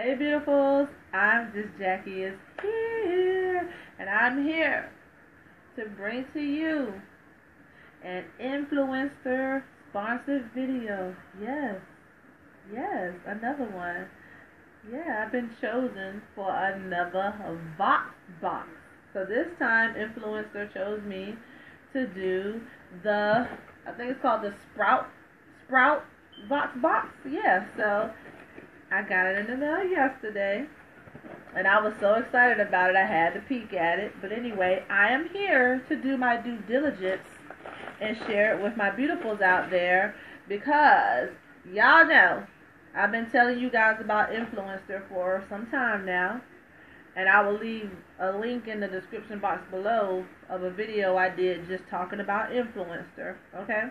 Hey, beautifuls. I'm just Jackie is here, and I'm here to bring to you an Influenster sponsored video. Yes, yes, another one. Yeah, I've been chosen for another Vox box. So this time, Influenster chose me to do the, I think it's called the Sprout, Sprout Vox box. Yeah, so I got it in the mail yesterday. And I was so excited about it, I had to peek at it. But anyway, I am here to do my due diligence and share it with my beautifuls out there because y'all know I've been telling you guys about Influenster for some time now. And I will leave a link in the description box below of a video I did just talking about Influenster. Okay?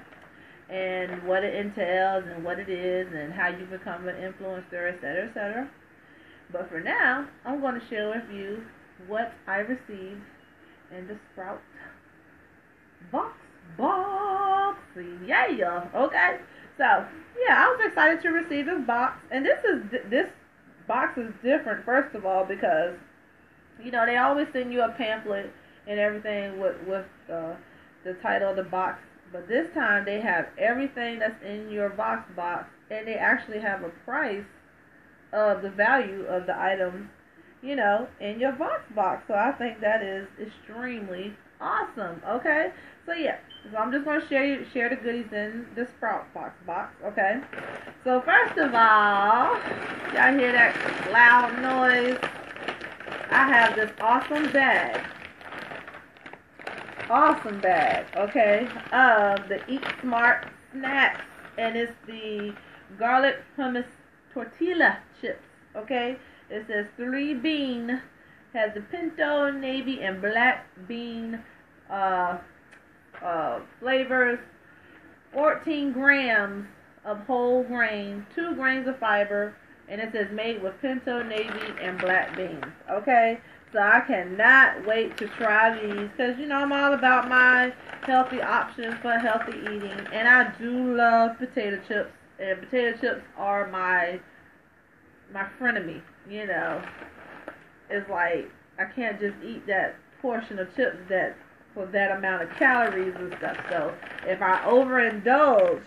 And what it entails and what it is and how you become an Influenster, etc., etc. But for now, I'm going to share with you what I received in the Sprout box. Box, yeah, okay. So yeah, I was excited to receive this box, and this is this box is different. First of all, because you know they always send you a pamphlet and everything with with uh, the title of the box but this time they have everything that's in your VoxBox and they actually have a price of the value of the items, you know, in your Vox box. So I think that is extremely awesome. Okay? So yeah. So I'm just gonna share you share the goodies in the Sprout box box, okay? So first of all, y'all hear that loud noise? I have this awesome bag awesome bag, okay, of the Eat Smart snacks. And it's the garlic hummus tortilla chips, okay? It says three bean, has the pinto, navy, and black bean uh, uh, flavors, 14 grams of whole grain, 2 grains of fiber, and it says made with pinto, navy, and black beans, okay? So I cannot wait to try these because, you know, I'm all about my healthy options for healthy eating. And I do love potato chips. And potato chips are my, my frenemy, you know. It's like, I can't just eat that portion of chips that for that amount of calories and stuff. So if I overindulge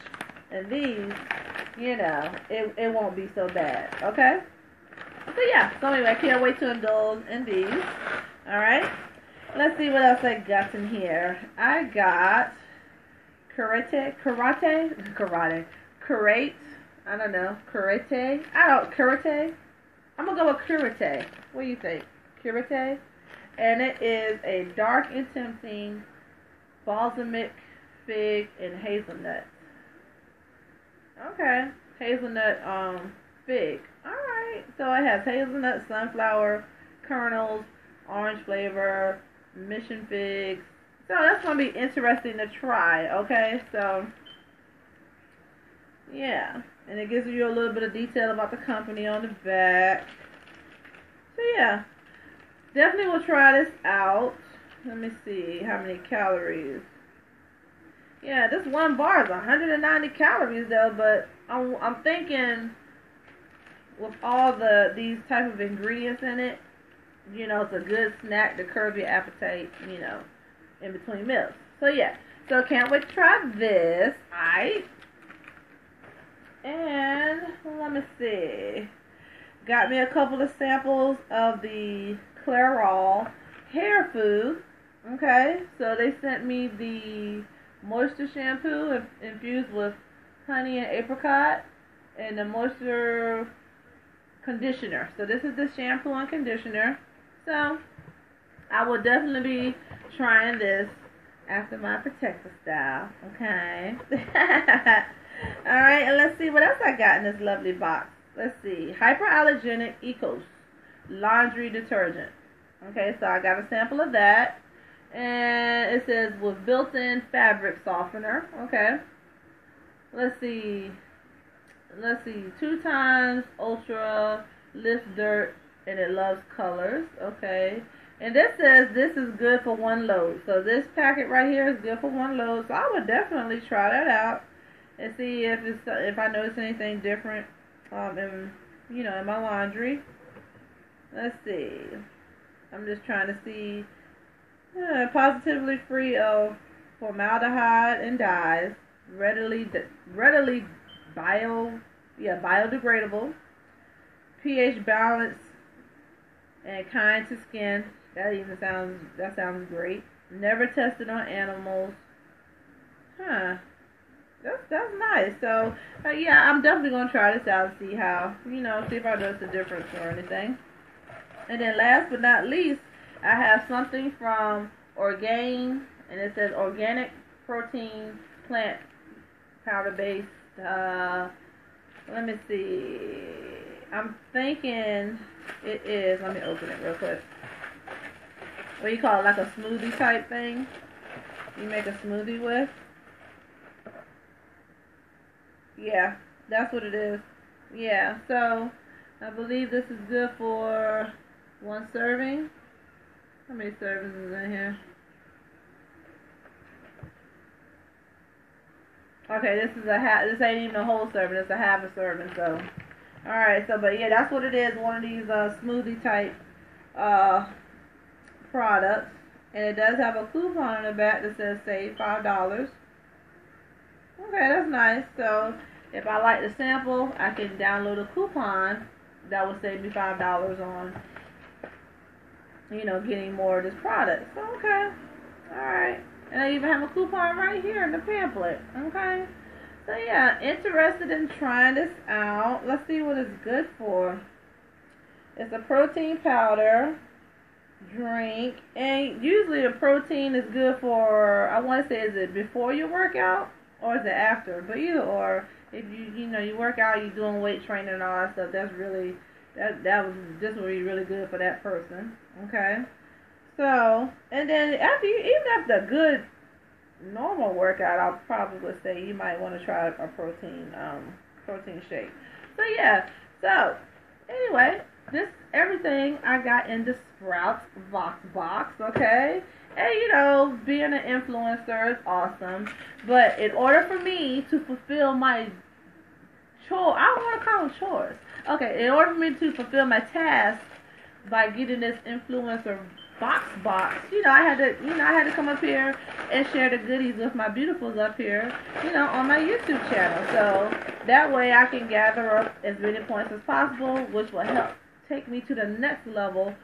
in these, you know, it, it won't be so bad. Okay? So yeah, so anyway, I can't wait to indulge in these. Alright. Let's see what else I got in here. I got karate, karate, karate, karate. I don't know, karate. I don't karate. I'm gonna go with karate. What do you think? Karate, and it is a dark and tempting balsamic fig and hazelnut. Okay, hazelnut um fig. Alright, so it has hazelnut, sunflower, kernels, orange flavor, mission figs. So that's going to be interesting to try, okay? So, yeah. And it gives you a little bit of detail about the company on the back. So, yeah. Definitely will try this out. Let me see how many calories. Yeah, this one bar is 190 calories though, but I'm, I'm thinking with all the these type of ingredients in it, you know, it's a good snack to curb your appetite, you know, in between meals. So yeah, so can't wait to try this. Alright. And let me see. Got me a couple of samples of the Clairol hair food. Okay, so they sent me the moisture shampoo infused with honey and apricot and the moisture conditioner. So this is the shampoo and conditioner. So I will definitely be trying this after my protector style. Okay. Alright, and let's see what else I got in this lovely box. Let's see. Hyperallergenic Ecos laundry detergent. Okay, so I got a sample of that. And it says with built-in fabric softener. Okay. Let's see let's see, two times ultra lift dirt and it loves colors. Okay. And this says this is good for one load. So this packet right here is good for one load. So I would definitely try that out and see if it's if I notice anything different um, in you know, in my laundry. Let's see. I'm just trying to see. Uh, positively free of formaldehyde and dyes. Readily, readily bio, yeah, biodegradable. pH balance and kind to skin. That even sounds that sounds great. Never tested on animals. Huh. That's that's nice. So uh, yeah, I'm definitely gonna try this out and see how you know see if I notice a difference or anything. And then last but not least, I have something from Orgain, and it says organic protein plant powder based. Uh, let me see. I'm thinking it is. Let me open it real quick. What do you call it? Like a smoothie type thing? You make a smoothie with? Yeah, that's what it is. Yeah, so I believe this is good for one serving. How many servings is in here? Okay, this is a half. This ain't even a whole serving. It's a half a serving. So, all right. So, but yeah, that's what it is. One of these uh, smoothie type uh, products, and it does have a coupon on the back that says save five dollars. Okay, that's nice. So, if I like the sample, I can download a coupon that will save me five dollars on, you know, getting more of this product. So, okay, all right. And I even have a coupon right here in the pamphlet. Okay. So yeah, interested in trying this out. Let's see what it's good for. It's a protein powder drink. And usually the protein is good for I wanna say is it before your workout or is it after? But either or if you you know you work out, you're doing weight training and all that stuff, that's really that that was this would be really good for that person. Okay. So, and then after you, even after a good normal workout, I'll probably say you might want to try a protein um protein shake. So yeah. So anyway, this everything I got in the Sprouts VoxBox. Okay. And you know, being an influencer is awesome, but in order for me to fulfill my chore, I don't want to call them chores. Okay, in order for me to fulfill my task by getting this Influenster box box. You know, I had to, you know, I had to come up here and share the goodies with my beautifuls up here, you know, on my YouTube channel. So that way I can gather up as many points as possible, which will help take me to the next level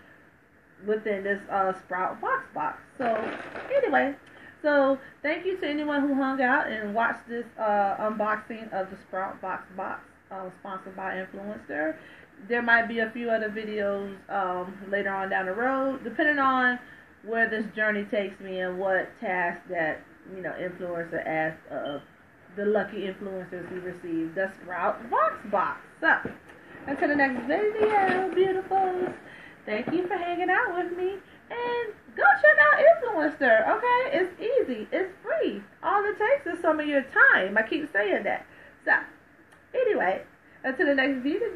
within this uh, Sprout box box. So anyway, so thank you to anyone who hung out and watched this uh, unboxing of the Sprout box box, uh, sponsored by Influenster there might be a few other videos um, later on down the road, depending on where this journey takes me and what task that you know Influenster asks of the lucky influencers we receive. The Sprout Box Box. So until the next video, beautifuls. Thank you for hanging out with me. And go check out Influenster. okay? It's easy. It's free. All it takes is some of your time. I keep saying that. So, anyway, until the next video,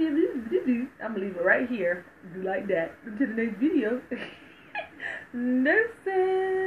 I'm gonna leave it right here. Do like that. Until the next video. Nurses.